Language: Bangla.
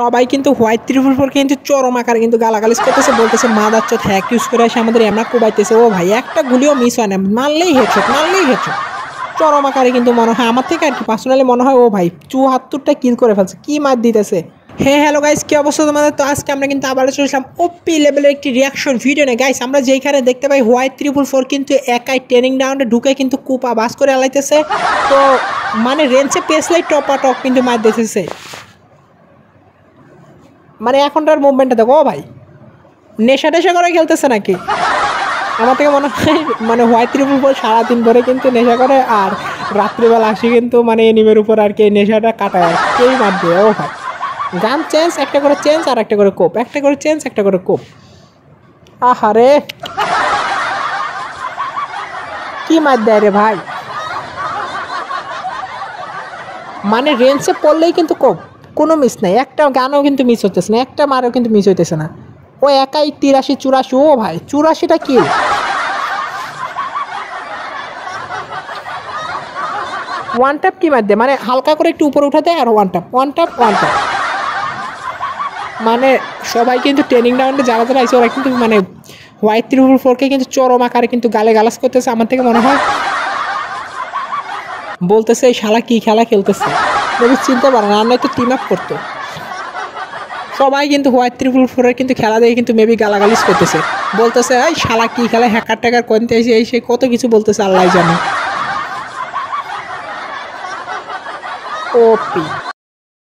সবাই কিন্তু হোয়াইট ত্রিপুর ফোর কিন্তু চরম আকারে কিন্তু গালাগালিজ করতেছে, বলতেছে মাদার চোখ হ্যাক ইউজ করে এসে আমাদের এমরা কোবাইতেছে। ও ভাই, একটা গুলিও মিস হয় না, মারলেই হেডশট মারলেই হেডশট চরম আকারে কিন্তু মনে হয়, আমার থেকে আর কি পার্সোনালি মনে হয়, ও ভাই চুহাত্তরটা কিল করে ফেলছে, কি মার দিতেছে? হ্যাঁ হ্যালো গাইস কি অবস্থা তোমাদের? তো আজকে আমরা কিন্তু আবার চলেছিলাম ওপি লেভেলের একটি রিয়াকশন ভিডিও নেই গাইস আমরা যেইখানে দেখতে পাই হোয়াইট ত্রিপুল ফোর কিন্তু একাই ট্রেনিং গ্রাউন্ডে ঢুকে কিন্তু কুপা বাস করে আলাইতেছে। তো মানে রেঞ্চে পেসলাই টপা টপ কিন্তু মার দিতেছে। মানে এখনটার মুভমেন্টটা দেখো, ও ভাই নেশা টেশা করে খেলতেছে নাকি? আমার থেকে মনে হয় মানে হোয়াইট ত্রিপুল উপর সারাদিন ধরে কিন্তু নেশা করে, আর রাত্রিবেলা আসি কিন্তু মানে এনিমের উপর আর কি নেশাটা কাটায় কেই মার দিয়ে, ও ভাই। গান চেঞ্জ একটা করে চেঞ্জ আর একটা করে কোপ একটা করে চেঞ্জ একটা করে কোপ আহারে। কি মার দেয় রে ভাই? মানে রেঞ্জে পড়লেই কিন্তু কোপ কোনো মিস নাই। একটা গানও কিন্তু মিস হতেছে না, একটা মারও কিন্তু মিস হইতেছে না। ও একাই তিরাশি, চুরাশি, ও ভাই, চুরাশিটা কি? ওয়ান ট্যাপ কি মার দেয় মানে হালকা করে একটু উপরে উঠাতে আর one tap one tap one tap মানে সবাই কিন্তু ট্রেনিং রাউন্ডে যারা যারা আইসে ওরা কিন্তু মানে হোয়াইট ত্রিপুর ফোরকে কিন্তু চরম আকারে কিন্তু গালে গালাস করতেছে, আমার থেকে মনে হয়। বলতেছে, এই শালা কি খেলা খেলতেছে? যদি চিনতে পারে না, আমরা একটু টিম আপ করতো। সবাই কিন্তু হোয়াইট ত্রিপুল ফোরের কিন্তু খেলা দেখে কিন্তু মেবি গালাগালিস করতেছে। বলতেছে, এই শালা কী খেলা? হ্যাকার ট্যাকার কনতে এসে এই সে কত কিছু বলতেছে আল্লাহ জানে। ওপি